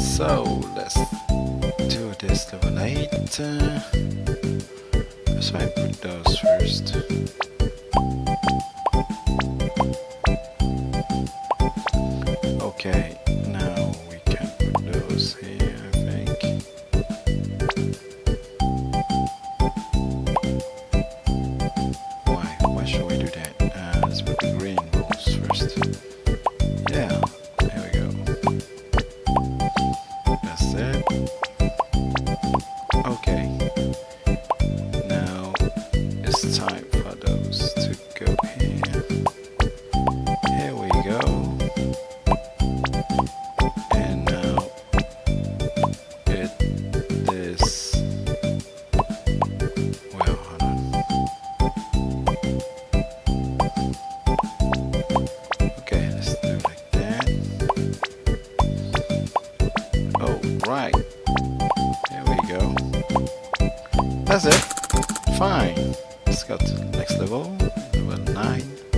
So let's do this level 8. Uh, let's I put those first. Okay, now we can put those here, I think. Why? Why should we do that? Uh, let's put the green rolls first. That's it. Right. There we go. That's it. Fine. Let's go to the next level. Level 9.